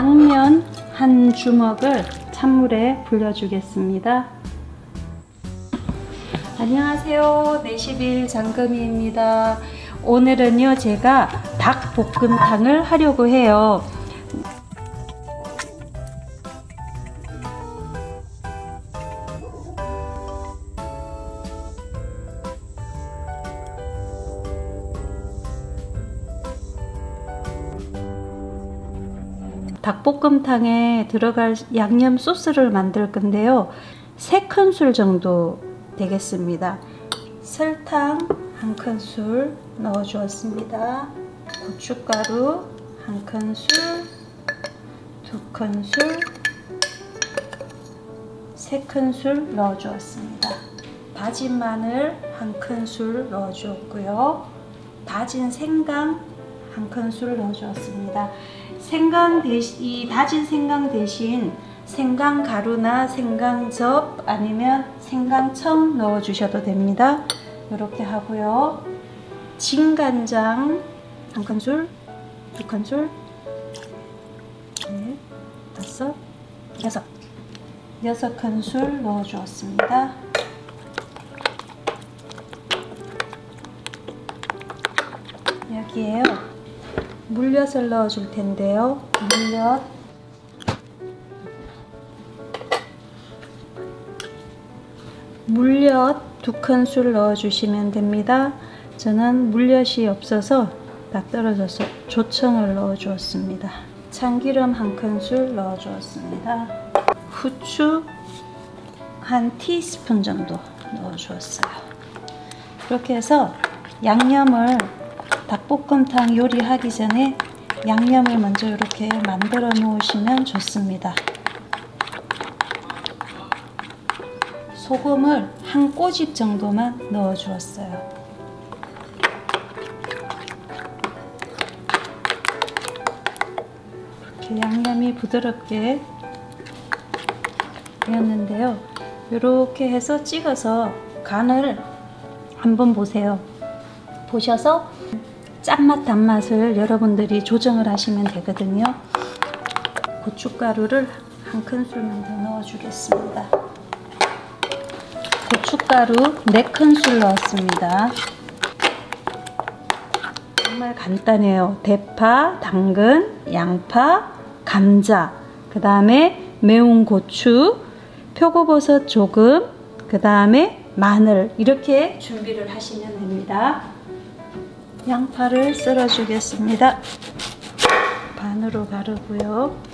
당면 한 주먹을 찬물에 불려주겠습니다. 안녕하세요. 4 1 장금이입니다. 오늘은요, 제가 닭볶음탕을 하려고 해요. 닭볶음탕에 들어갈 양념 소스를 만들 건데요. 3큰술 정도 되겠습니다. 설탕 한 큰술 넣어 주었습니다. 고춧가루 한 큰술, 두 큰술, 세 큰술 넣어 주었습니다. 다진 마늘 한 큰술 넣어 주었고요. 다진 생강 한 큰술 넣어 주었습니다. 생강 대신 이 다진 생강 대신 생강 가루나 생강즙 아니면 생강청 넣어 주셔도 됩니다. 이렇게 하고요. 진간장 한 큰술, 두 큰술, 네, 다섯, 여섯, 여섯 큰술 넣어 주었습니다. 여기에요. 물엿을 넣어 줄 텐데요. 물엿 물엿 두 큰술 넣어 주시면 됩니다. 저는 물엿이 없어서 딱 떨어져서 조청을 넣어 주었습니다. 참기름 한 큰술 넣어 주었습니다. 후추 한 티스푼 정도 넣어 주었어요. 그렇게 해서 양념을 닭볶음탕 요리하기 전에 양념을 먼저 이렇게 만들어 놓으시면 좋습니다. 소금을 한 꼬집 정도만 넣어 주었어요. 이렇게 양념이 부드럽게 되었는데요. 이렇게 해서 찍어서 간을 한번 보세요. 보셔서 짠맛 단맛을 여러분들이 조정을 하시면 되거든요. 고춧가루를 한 큰술만 더 넣어 주겠습니다. 고춧가루 4큰술 넣었습니다. 정말 간단해요. 대파, 당근, 양파, 감자, 그 다음에 매운 고추, 표고버섯 조금, 그 다음에 마늘 이렇게 준비를 하시면 됩니다. 양파를 썰어 주겠습니다. 반으로 가르고요.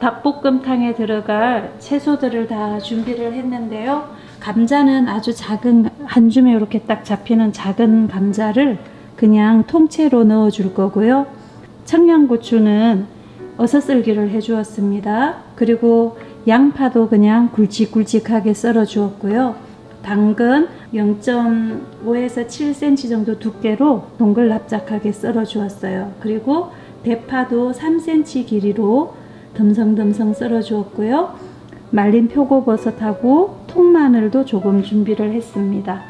닭볶음탕에 들어갈 채소들을 다 준비를 했는데요. 감자는 아주 작은 한 줌에 이렇게 딱 잡히는 작은 감자를 그냥 통째로 넣어 줄 거고요. 청양고추는 어슷썰기를 해 주었습니다. 그리고 양파도 그냥 굵직굵직하게 썰어 주었고요. 당근 0.5에서 7cm 정도 두께로 동글납작하게 썰어 주었어요. 그리고 대파도 3cm 길이로 듬성듬성 썰어 주었고요. 말린 표고버섯하고 통마늘도 조금 준비를 했습니다.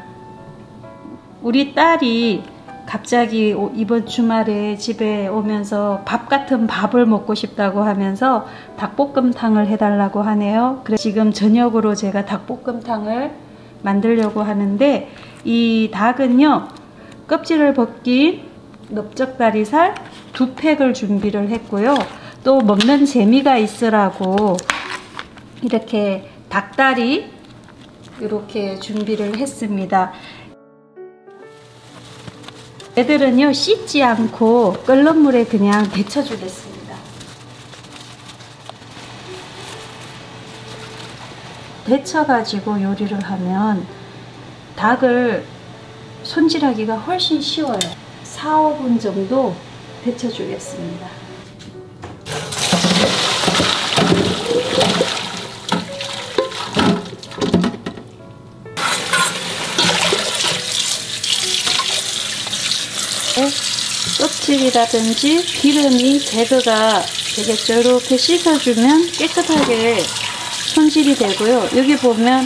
우리 딸이 갑자기 오- 이번 주말에 집에 오면서 밥 같은 밥을 먹고 싶다고 하면서 닭볶음탕을 해달라고 하네요. 그래서 지금 저녁으로 제가 닭볶음탕을 만들려고 하는데 이 닭은요 껍질을 벗긴 넓적다리살 두 팩을 준비를 했고요. 또 먹는 재미가 있으라고 이렇게 닭다리 이렇게 준비를 했습니다. 애들은요 씻지 않고 끓는 물에 그냥 데쳐주겠습니다. 데쳐가지고 요리를 하면 닭을 손질하기가 훨씬 쉬워요. 4, 5분 정도 데쳐주겠습니다. 껍질이라든지 기름이 제거가 되겠죠. 이렇게 씻어주면 깨끗하게 손질이 되고요. 여기 보면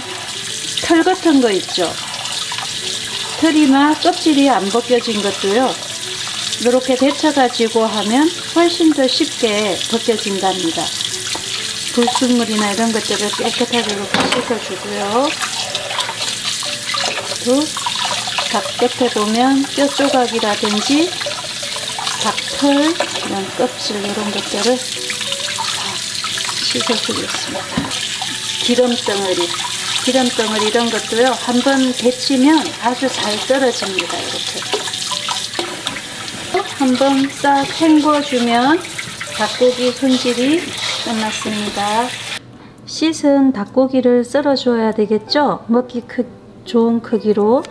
털 같은 거 있죠. 털이나 껍질이 안 벗겨진 것도요. 이렇게 데쳐가지고 하면 훨씬 더 쉽게 벗겨진답니다. 불순물이나 이런 것들을 깨끗하게 이렇게 씻어주고요. 또닭 끝에 보면 뼈 조각이라든지 닭 털, 이런 껍질 이런 것들을 다 씻어주겠습니다. 기름 덩어리, 기름 덩어리 이런 것도요. 한 번 데치면 아주 잘 떨어집니다. 이렇게. 한 번 싹 헹궈주면 닭고기 손질이 끝났습니다. 씻은 닭고기를 썰어줘야 되겠죠? 먹기 크, 좋은 크기로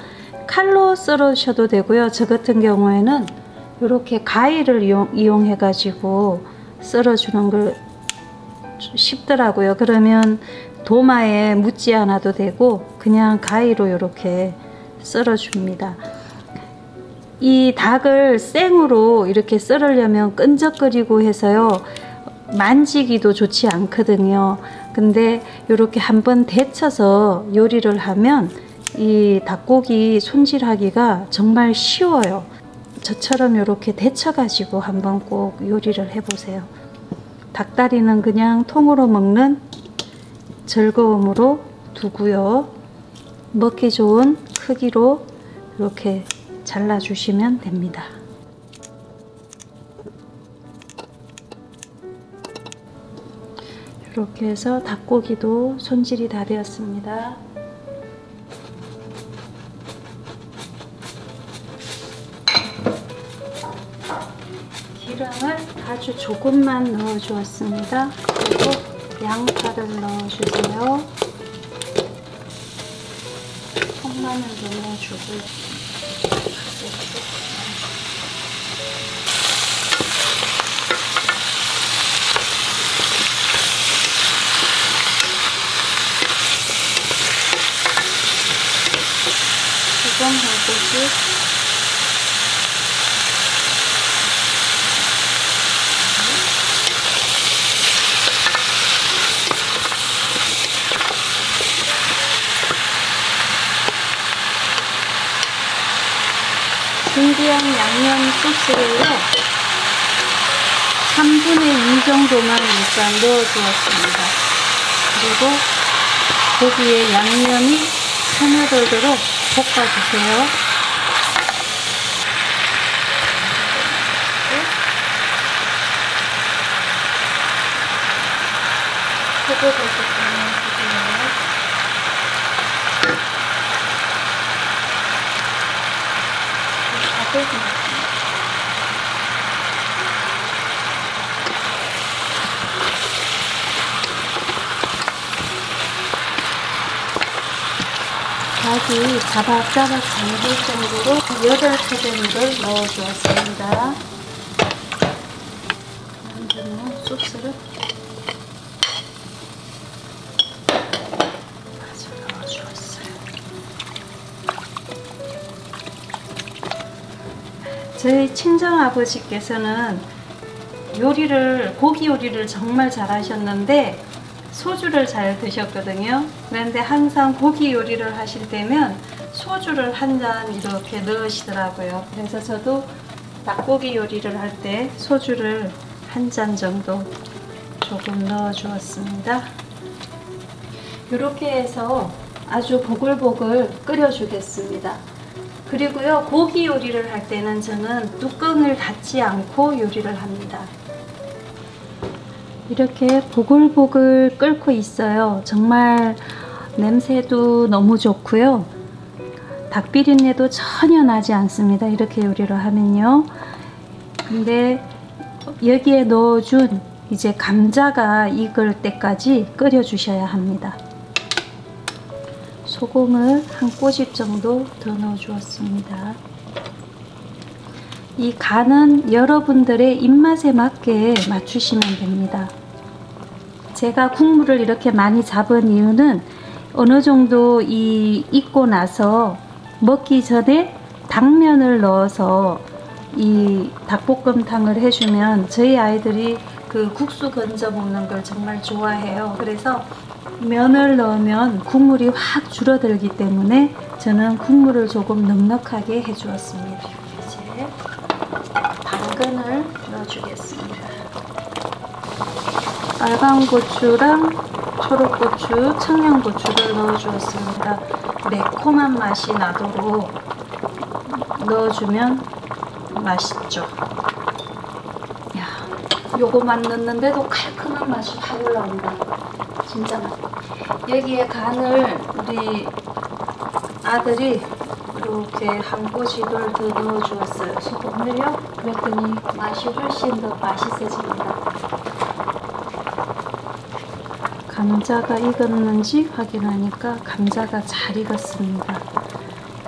칼로 썰으셔도 되고요. 저 같은 경우에는 이렇게 가위를 이용, 해 가지고 썰어주는 걸 쉽더라고요. 그러면 도마에 묻지 않아도 되고 그냥 가위로 이렇게 썰어줍니다. 이 닭을 생으로 이렇게 썰으려면 끈적거리고 해서요. 만지기도 좋지 않거든요. 근데 이렇게 한번 데쳐서 요리를 하면 이 닭고기 손질하기가 정말 쉬워요. 저처럼 이렇게 데쳐가지고 한번 꼭 요리를 해보세요. 닭다리는 그냥 통으로 먹는 즐거움으로 두고요. 먹기 좋은 크기로 이렇게 잘라주시면 됩니다. 이렇게 해서 닭고기도 손질이 다 되었습니다. 기름을 아주 조금만 넣어 주었습니다. 그리고 양파를 넣어주세요. 콩마늘도 넣어주고 지금 한 꼬씩 준비한 양념 소스를요 3분의 2 정도만 일단 넣어 주었습니다. 그리고 고기에 양념이 스며들도록 볶아주세요. 소고버섯 넣 닭이 자박자박 잠길 정도로 8스푼을 넣어주었습니다. 만드는 소스를 저희 친정아버지께서는 요리를 고기 요리를 정말 잘하셨는데 소주를 잘 드셨거든요. 그런데 항상 고기 요리를 하실 때면 소주를 한 잔 이렇게 넣으시더라고요. 그래서 저도 닭고기 요리를 할 때 소주를 한 잔 정도 조금 넣어 주었습니다. 이렇게 해서 아주 보글보글 끓여 주겠습니다. 그리고요 고기 요리를 할 때는 저는 뚜껑을 닫지 않고 요리를 합니다. 이렇게 보글보글 끓고 있어요. 정말 냄새도 너무 좋고요. 닭비린내도 전혀 나지 않습니다. 이렇게 요리를 하면요. 근데 여기에 넣어준 이제 감자가 익을 때까지 끓여 주셔야 합니다. 소금을 한 꼬집 정도 더 넣어 주었습니다. 이 간은 여러분들의 입맛에 맞게 맞추시면 됩니다. 제가 국물을 이렇게 많이 잡은 이유는 어느 정도 이 익고 나서 먹기 전에 당면을 넣어서 이 닭볶음탕을 해주면 저희 아이들이 그 국수 건져 먹는 걸 정말 좋아해요. 그래서 면을 넣으면 국물이 확 줄어들기 때문에 저는 국물을 조금 넉넉하게 해주었습니다. 이제 당근을 넣어주겠습니다. 빨간 고추랑 초록고추, 청양고추를 넣어주었습니다. 매콤한 맛이 나도록 넣어주면 맛있죠. 야, 요거만 넣는데도 칼칼한 맛이 확 올라온다. 진짜 맛. 여기에 간을 우리 아들이 이렇게 한 꼬집을 더 넣어주었어요. 소금을요. 그랬더니 맛이 훨씬 더 맛있어집니다. 감자가 익었는지 확인하니까 감자가 잘 익었습니다.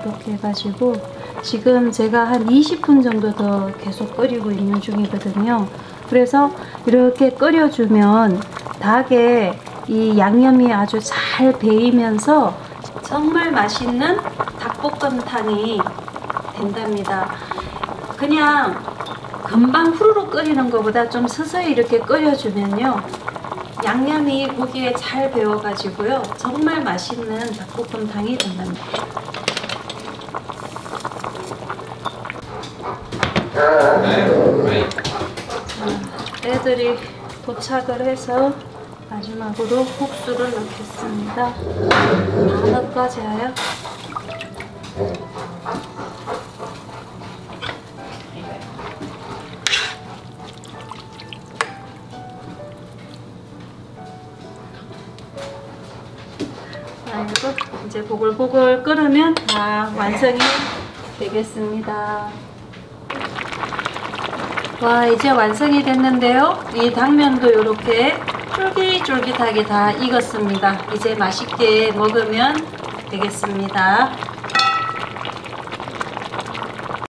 이렇게 해가지고 지금 제가 한 20분 정도 더 계속 끓이고 있는 중이거든요. 그래서 이렇게 끓여주면 닭에 이 양념이 아주 잘 배이면서 정말 맛있는 닭볶음탕이 된답니다. 그냥 금방 후루룩 끓이는 것보다 좀 서서히 이렇게 끓여주면요. 양념이 고기에 잘 배워가지고요. 정말 맛있는 닭볶음탕이 된답니다. 자, 애들이 도착을 해서 마지막으로 국수를 넣겠습니다. 다 넣을까, 재아야? 아이고, 이제 보글보글 끓으면 다 완성이 되겠습니다. 와, 이제 완성이 됐는데요. 이 당면도 이렇게 쫄깃쫄깃하게 다 익었습니다. 이제 맛있게 먹으면 되겠습니다.